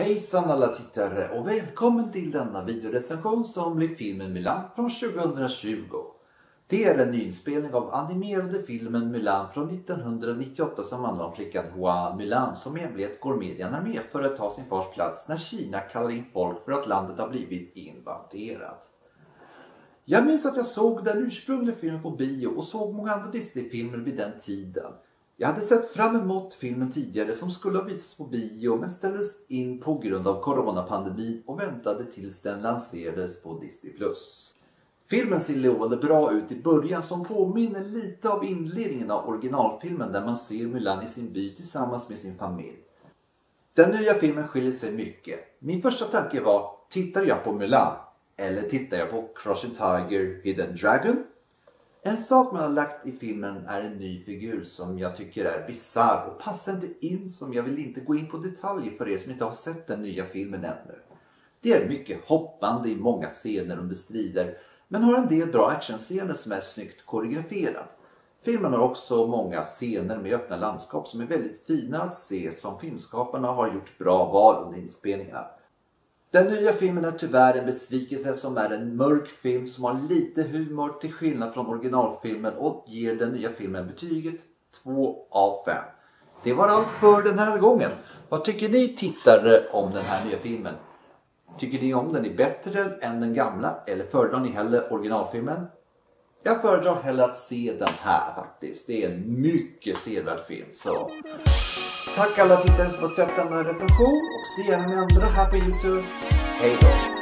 Hejsan alla tittare och välkommen till denna videorecension som blir filmen Milan från 2020. Det är en nyinspelning av animerade filmen Milan från 1998 som handlar om flickan Hua Milan som enligt går med i en armé för att ta sin fars plats när Kina kallar in folk för att landet har blivit invaderat. Jag minns att jag såg den ursprungliga filmen på bio och såg många andra Disney-filmer vid den tiden. Jag hade sett fram emot filmen tidigare som skulle ha visats på bio men ställdes in på grund av coronapandemin och väntade tills den lanserades på Disney+. Filmen ser lovande bra ut i början som påminner lite av inledningen av originalfilmen där man ser Mulan i sin by tillsammans med sin familj. Den nya filmen skiljer sig mycket. Min första tanke var, tittar jag på Mulan? Eller tittar jag på Crushing Tiger Hidden Dragon? En sak man har lagt i filmen är en ny figur som jag tycker är bizarr och passar inte in som jag vill inte gå in på detaljer för er som inte har sett den nya filmen ännu. Det är mycket hoppande i många scener under strider men har en del bra actionscener som är snyggt koreograferat. Filmen har också många scener med öppna landskap som är väldigt fina att se som filmskaparna har gjort bra val under inspelningarna. Den nya filmen är tyvärr en besvikelse som är en mörk film som har lite humor till skillnad från originalfilmen och ger den nya filmen betyget 2 av 5. Det var allt för den här gången. Vad tycker ni tittare om den här nya filmen? Tycker ni om den är bättre än den gamla eller föredrar ni hellre originalfilmen? Jag föredrar hellre att se den här faktiskt. Det är en mycket sevärd film. Så tack alla tittare som har sett denna recension och se gärna med andra här på Youtube. Hej då!